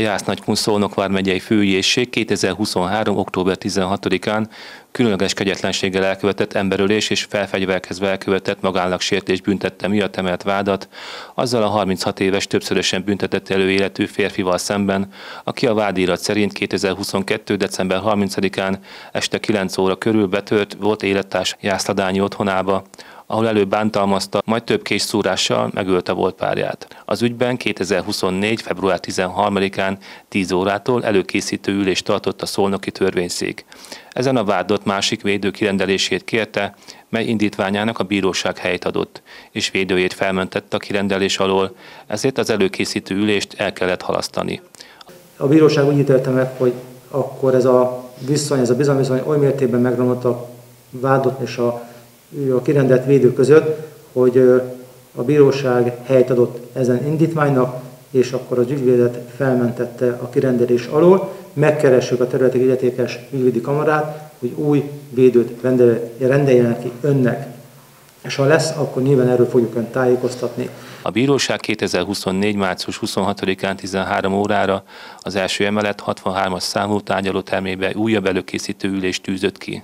Jász Nagykun Szolnok vármegyei főügyészség 2023. október 16-án különleges kegyetlenséggel elkövetett emberölés és felfegyverkezve elkövetett magánlag sértés büntette miatt emelt vádat, azzal a 36 éves többszörösen büntetett előéletű férfival szemben, aki a vádírat szerint 2022. december 30-án este 9 óra körül betört volt élettárs Jászladányi otthonába, ahol előbb bántalmazta, majd több kés szúrással megölte volt párját. Az ügyben 2024. február 13-án 10 órától előkészítő ülést tartott a szolnoki törvényszék. Ezen a vádott másik védő kirendelését kérte, mely indítványának a bíróság helyt adott, és védőjét felmentette a kirendelés alól, ezért az előkészítő ülést el kellett halasztani. A bíróság úgy ítélte meg, hogy akkor ez a viszony, ez a bizalmi oly mértékben megromlott a vádott és a a kirendelt védő között, hogy a bíróság helyt adott ezen indítványnak, és akkor az ügyvédet felmentette a kirendelés alól. Megkeressük a területi illetékes ügyvédi kamarát, hogy új védőt rendeljenek ki önnek. És ha lesz, akkor nyilván erről fogjuk önt tájékoztatni. A bíróság 2024. március 26-án 13 órára az első emelet 63-as számú tárgyalótermébe újabb előkészítő ülést tűzött ki.